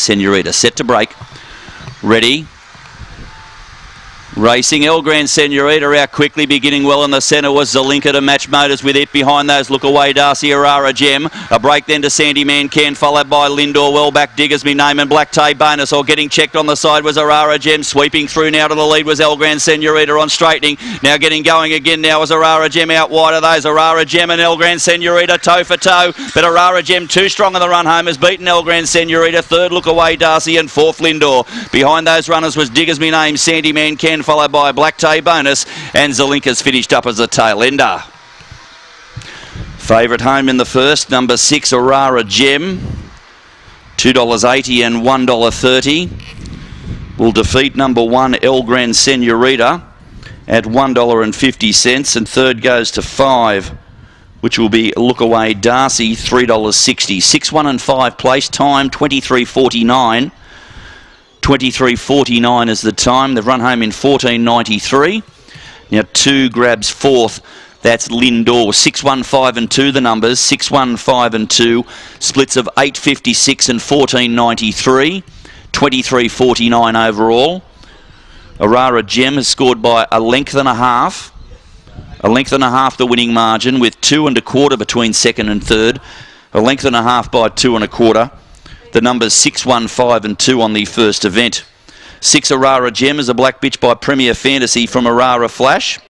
Senorita set to break. Ready. Racing El Grand Senorita out quickly, beginning well in the centre was Zalinka to match motors with it. Behind those, look away, Darcy Arara Gem. A break then to Sandy Man Ken, followed by Lindor. Well back, Diggers me name and Black Tay bonus. Or getting checked on the side was Arara Gem. Sweeping through now to the lead was El Grand Senorita on straightening. Now getting going again now was Arara Gem out wide of those. Arara Gem and El Grand Senorita toe for toe. But Arara Gem too strong in the run home has beaten El Grand Senorita. Third look away, Darcy and fourth Lindor. Behind those runners was Diggers me name, Sandy Man Ken followed by Black Tay bonus, and Zelinka's finished up as a tail ender. Favourite home in the first, number six, Arara Gem, $2.80 and $1.30. Will defeat number one, El Gran Senorita, at $1.50, and third goes to five which will be Look Away Darcy, $3.60. 6, 1 and 5 place, time 23.49. 23.49 is the time. They've run home in 14.93. Now two grabs fourth. That's Lindor. 615 and 2 the numbers. 615 and 2. Splits of 8.56 and 14.93. 23.49 overall. Arara Gem has scored by a length and a half. A length and a half the winning margin with two and a quarter between second and third. A length and a half by two and a quarter the numbers 6, 1, 5 and 2 on the first event. 6 Arara Gem is a black bitch by Premier Fantasy from Arara Flash.